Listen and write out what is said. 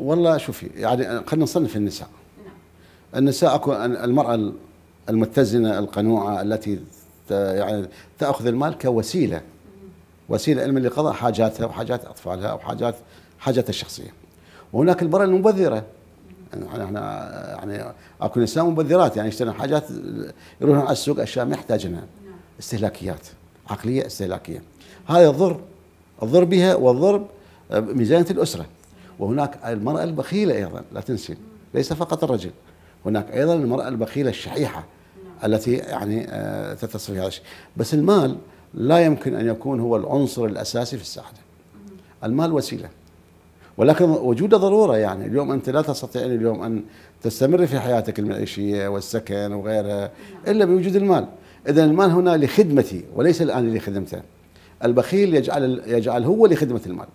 والله شوفي يعني خلينا نصنف النساء. النساء أكو المرأة المتزنة القنوعة التي يعني تأخذ المال كوسيلة. وسيلة علما لقضاء حاجاتها وحاجات أطفالها وحاجات حاجاتها الشخصية. وهناك المراه المبذرة. يعني إحنا يعني أكو نساء مبذرات يعني يشترون حاجات يروحون على السوق أشياء ما يحتاجونها استهلاكيات عقلية استهلاكية. هذا الضر الضر بها والضرب بميزانيه الأسرة. وهناك المرأة البخيلة أيضا لا تنسي ليس فقط الرجل هناك أيضا المرأة البخيلة الشحيحة التي يعني آه، تتصل هذا الشيء. بس المال لا يمكن أن يكون هو العنصر الأساسي في السعادة. المال وسيلة. ولكن وجوده ضرورة يعني اليوم أنت لا تستطيعين اليوم أن تستمر في حياتك المعيشيه والسكن وغيرها إلا بوجود المال. اذا المال هنا لخدمتي وليس الآن لخدمته. البخيل يجعل يجعل هو لخدمة المال.